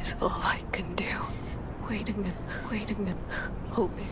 Is all I can do. Waiting and waiting and hoping.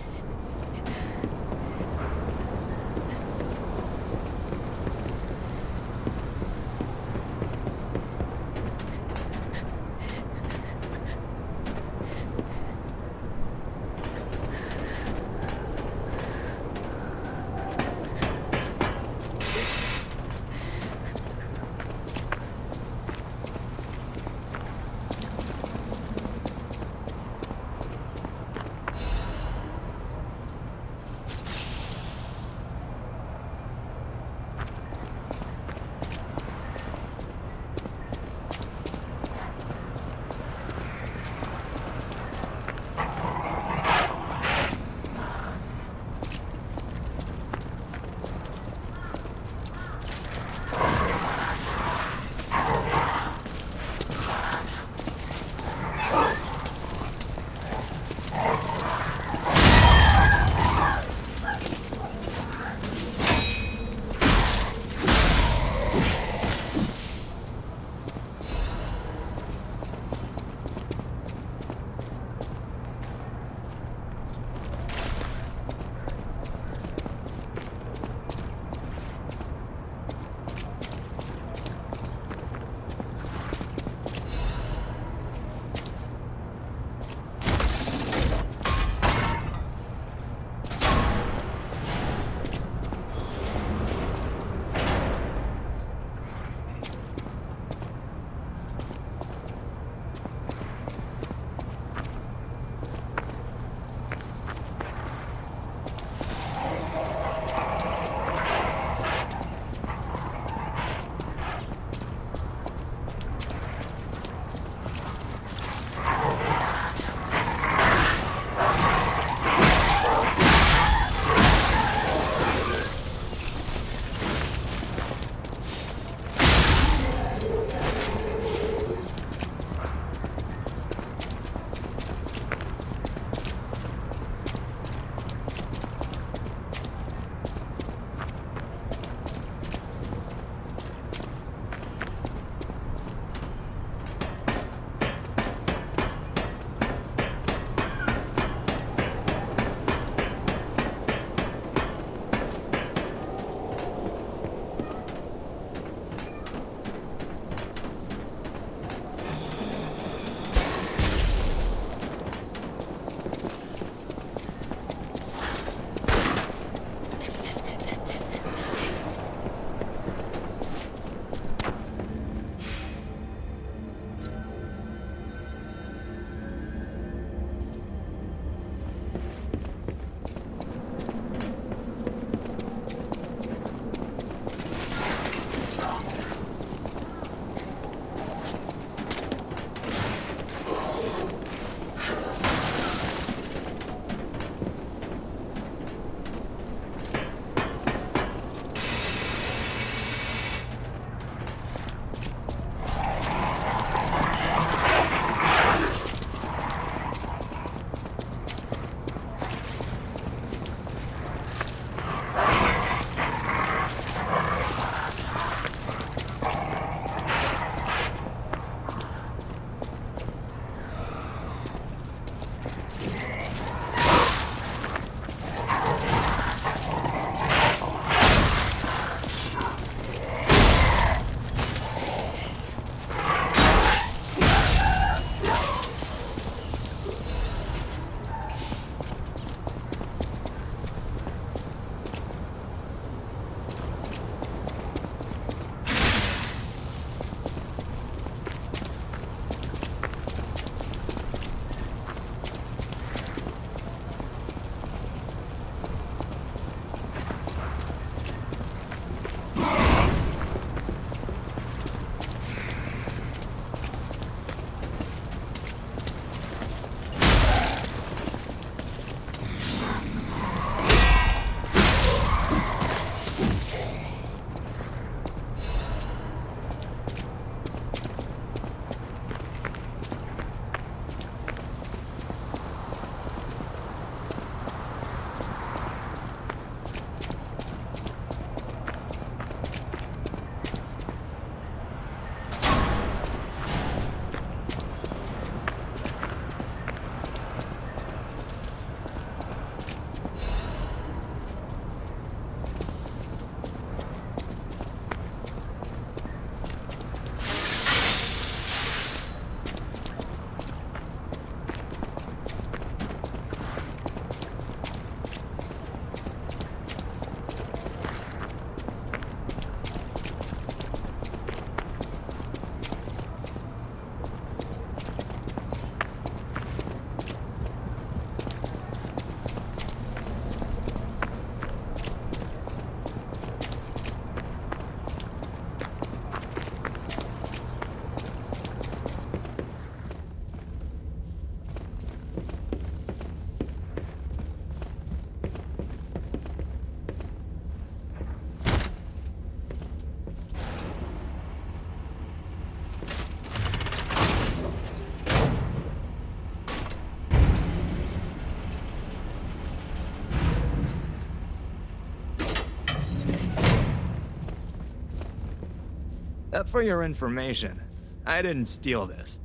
Uh, for your information, I didn't steal this.